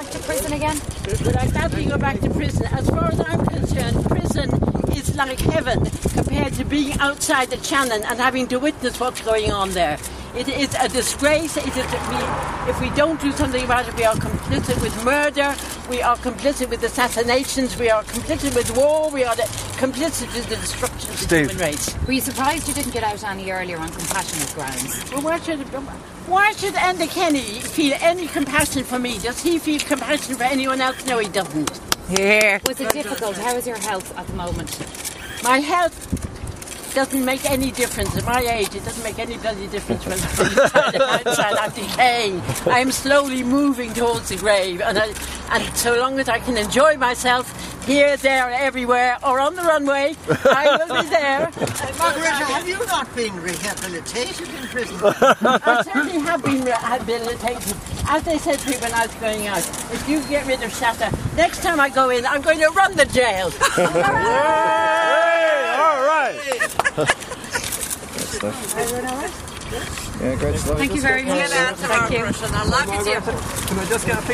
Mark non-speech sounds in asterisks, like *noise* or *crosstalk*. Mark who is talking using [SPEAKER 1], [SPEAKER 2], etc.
[SPEAKER 1] back to prison again?
[SPEAKER 2] Would I gladly go back to prison? As far as I'm concerned, prison is like heaven compared to being outside the Shannon and having to witness what's going on there. It is a disgrace. It is, if we don't do something about it, we are complicit with murder, we are complicit with assassinations, we are complicit with war, we are the, complicit with the destruction of the human race.
[SPEAKER 1] Were you surprised you didn't get out any earlier on compassionate grounds?
[SPEAKER 2] Well, why should why should Enda Kenny feel any compassion for me? Does he feel compassion for anyone else? No, he doesn't. Here.
[SPEAKER 1] Was it difficult? How is your health at the moment?
[SPEAKER 2] My health doesn't make any difference. At my age, it doesn't make any bloody difference when I'm inside or outside. I'm decaying. I'm slowly moving towards the grave, and, I, and so long as I can enjoy myself here, there, everywhere, or on the runway, I will be there. *laughs*
[SPEAKER 3] Margaretta, have you not been rehabilitated in prison? *laughs*
[SPEAKER 2] I certainly have been rehabilitated. As they said to me when I was going out, if you get rid of Shatter, next time I go in, I'm going to run the jail. *laughs*
[SPEAKER 4] Hey, all right. Yeah, great.
[SPEAKER 1] Thank you very much. Thank you.
[SPEAKER 3] I love it.
[SPEAKER 4] Can I just get a picture?